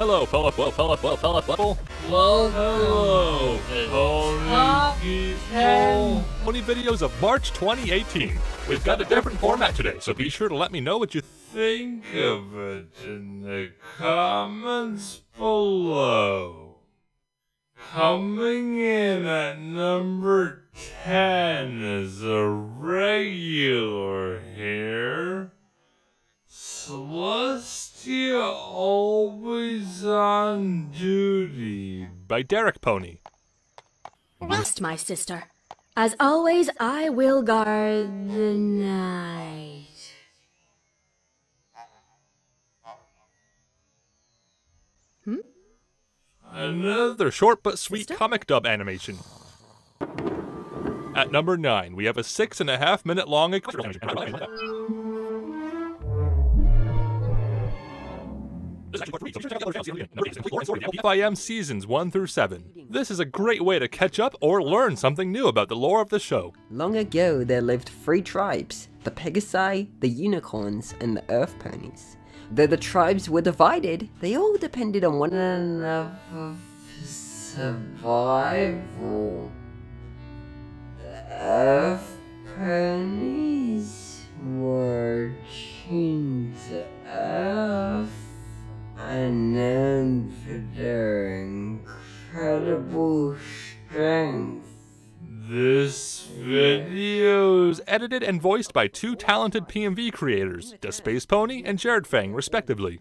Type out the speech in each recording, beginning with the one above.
Hello, Philip, well, Philip, well, Philip, well, well, hello, Pony. Videos of March 2018. We've got a different format today, so be sure to let me know what you think of it in the comments below. Coming in at number 10 is a regular. Celestia Always on Duty by Derek Pony. Rest, my sister. As always, I will guard the night. Hmm? Another short but sweet Sister? comic dub animation. At number 9, we have a six and a half minute long. FIM seasons 1 through 7. This is a great way to catch up or learn something new about the lore of the show. Long ago, there lived three tribes the Pegasi, the Unicorns, and the Earth Ponies. Though the tribes were divided, they all depended on one another for survival. Incredible strength. This video is edited and voiced by two talented PMV creators, The Space Pony and Jared Fang, respectively.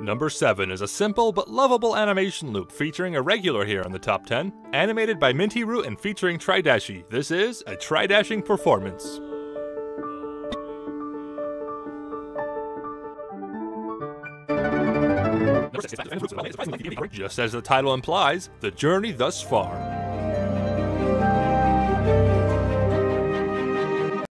Number 7 is a simple but lovable animation loop featuring a regular here on the top 10, animated by Minty Root and featuring Tridashi. This is a Tridashing performance. Just as the title implies, the journey thus far.